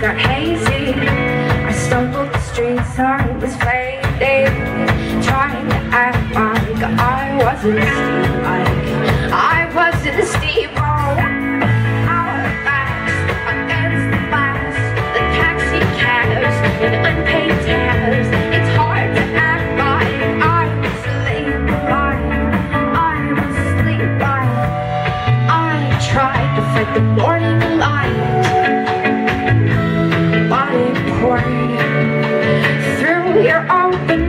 got hazy. I stumbled the streets, I was fading, trying to act like I wasn't like I wasn't Steve. Oh, our backs against the glass, the taxi cabs and unpaid tabs. It's hard to act like I'm asleep, like I'm asleep, I tried to fight the morning light Through your open